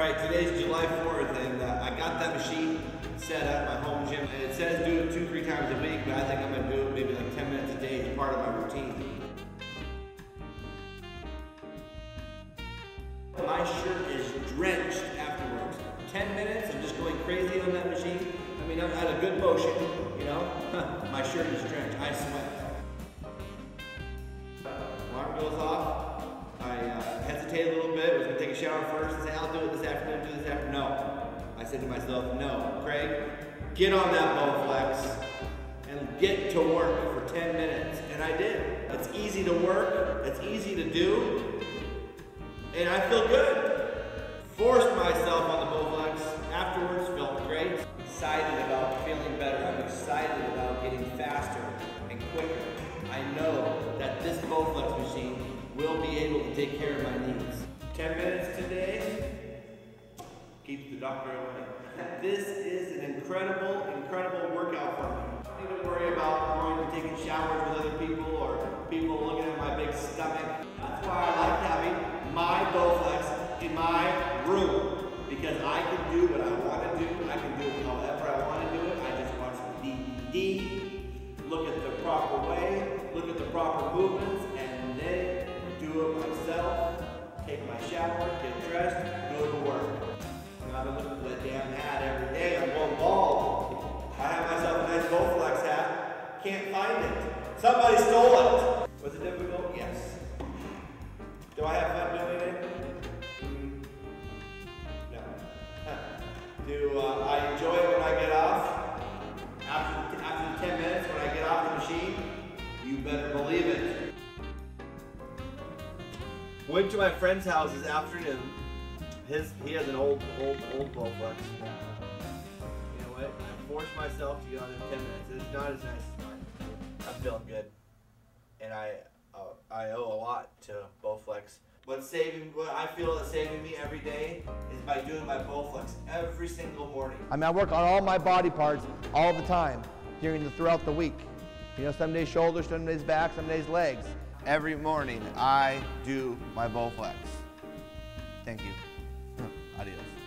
right, today's July 4th, and uh, I got that machine set up my home gym. And it says do it two, three times a week, but I think I'm gonna do it maybe like 10 minutes a day as part of my routine. My shirt is drenched afterwards. 10 minutes of just going crazy on that machine. I mean, I've had a good motion, you know. my shirt is drenched. I sweat. Alarm goes off. I uh, hesitated a little bit. Take a shower first and say, "I'll do it this afternoon." Do this afternoon. No. I said to myself, "No, Craig, get on that Bowflex and get to work for 10 minutes." And I did. It's easy to work. It's easy to do and I feel good. Forced myself on the Bowflex. Afterwards, felt great. Excited about feeling better. I'm excited about getting faster and quicker. I know that this Bowflex machine will be able to take care of my needs. 10 minutes today keeps the doctor away. This is an incredible, incredible workout for me. I don't need to worry about going and taking showers with other people or people looking at my big stomach. That's why I like having my Bowflex in my room because I can do what I want to do. I can do it however I want to do it. I just watch the DVD, look at the proper way, look at the proper movements, Take my shower, get dressed, go to work. Been looking for that damn hat every day. I'm going bald. I have myself a nice Bowflex hat. Can't find it. Somebody stole it. Was it difficult? Yes. Do I have fun doing it? Mm, no. Do uh, I enjoy it when I get off? After after the 10 minutes when I get off the machine? You better believe it. Went to my friend's house this afternoon. His he has an old old old Bowflex. You know what? I forced myself to get on in 10 minutes. It's not as nice as mine. I'm feeling good, and I uh, I owe a lot to Bowflex. What's saving? What I feel is saving me every day is by doing my Bowflex every single morning. I mean, I work on all my body parts all the time during the throughout the week. You know, some days shoulders, some days back, some days legs every morning I do my Bowflex. Thank you. Adios.